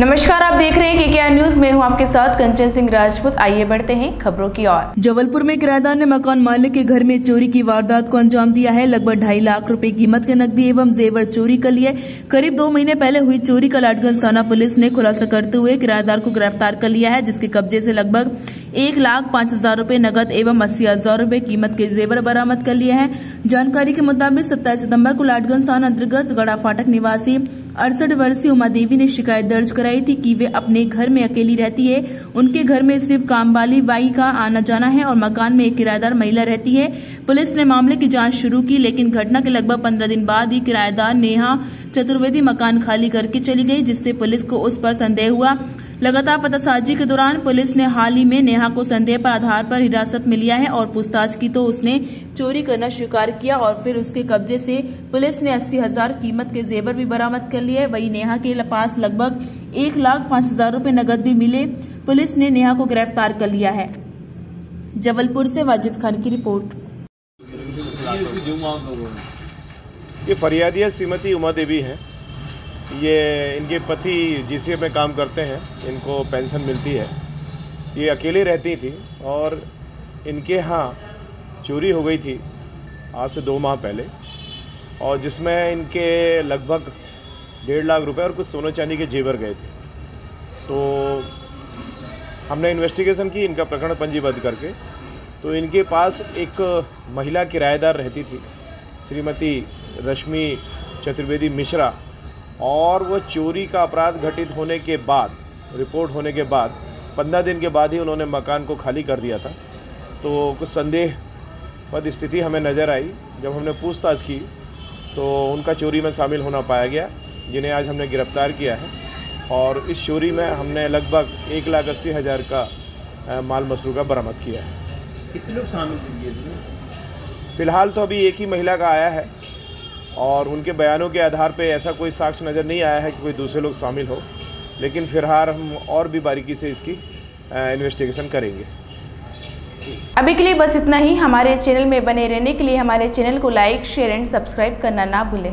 नमस्कार, आप देख रहे हैं के क्या न्यूज़। में हूँ आपके साथ कंचन सिंह राजपूत। आइए बढ़ते हैं खबरों की ओर। जबलपुर में किराएदार ने मकान मालिक के घर में चोरी की वारदात को अंजाम दिया है। लगभग ढाई लाख रुपए कीमत के नकदी एवं जेवर चोरी कर लिए। करीब दो महीने पहले हुई चोरी का लाटगंज थाना पुलिस ने खुलासा करते हुए किराएदार को गिरफ़्तार कर लिया है, जिसके कब्जे ऐसी लगभग एक लाख पाँच हज़ार रूपए नकद एवं अस्सी हज़ार रूपए कीमत के जेवर बरामद कर लिए हैं। जानकारी के मुताबिक सत्ताईस सितंबर को लाटगंज थाना अंतर्गत गड़ा फाटक निवासी अड़सठ वर्षीय उमा देवी ने शिकायत दर्ज कराई थी कि वे अपने घर में अकेली रहती है। उनके घर में सिर्फ़ काम वाली बाई का आना जाना है और मकान में एक किरायेदार महिला रहती है। पुलिस ने मामले की जाँच शुरू की, लेकिन घटना के लगभग पंद्रह दिन बाद ही किरायेदार नेहा चतुर्वेदी मकान खाली करके चली गई, जिससे पुलिस को उस पर संदेह हुआ। लगातार पतासाजी के दौरान पुलिस ने हाल ही में नेहा को संदेह पर आधार पर हिरासत में लिया है और पूछताछ की तो उसने चोरी करना स्वीकार किया और फिर उसके कब्जे से पुलिस ने अस्सी हज़ार कीमत के जेवर भी बरामद कर लिए। वही नेहा के पास लगभग एक लाख पाँच हज़ार रूपए नकद भी मिले। पुलिस ने नेहा को गिरफ़्तार कर लिया है। जबलपुर से वाजिद खान की रिपोर्ट। ये फरियादिया श्रीमती उमा देवी हैं। ये इनके पति जिस में काम करते हैं, इनको पेंशन मिलती है। ये अकेले रहती थी और इनके यहाँ चोरी हो गई थी आज से दो माह पहले। और जिसमें इनके लगभग डेढ़ लाख रुपए और कुछ सोने चांदी के जेवर गए थे। तो हमने इन्वेस्टिगेशन की, इनका प्रकरण पंजीबद्ध करके। तो इनके पास एक महिला किराएदार रहती थी, श्रीमती रश्मि चतुर्वेदी मिश्रा। और वो चोरी का अपराध घटित होने के बाद रिपोर्ट होने के बाद पंद्रह दिन के बाद ही उन्होंने मकान को खाली कर दिया था। तो कुछ संदेह पद स्थिति हमें नज़र आई। जब हमने पूछताछ की तो उनका चोरी में शामिल होना पाया गया जिन्हें आज हमने गिरफ़्तार किया है। और इस चोरी में हमने लगभग एक लाख अस्सी हज़ार का माल मसरू का बरामद किया है। कितने लोग शामिल फ़िलहाल तो अभी एक ही महिला का आया है। और उनके बयानों के आधार पर ऐसा कोई साक्ष्य नज़र नहीं आया है कि कोई दूसरे लोग शामिल हो। लेकिन फ़िलहाल हम और भी बारीकी से इसकी इन्वेस्टिगेशन करेंगे। अभी के लिए बस इतना ही। हमारे चैनल में बने रहने के लिए हमारे चैनल को लाइक शेयर एंड सब्सक्राइब करना ना भूलें।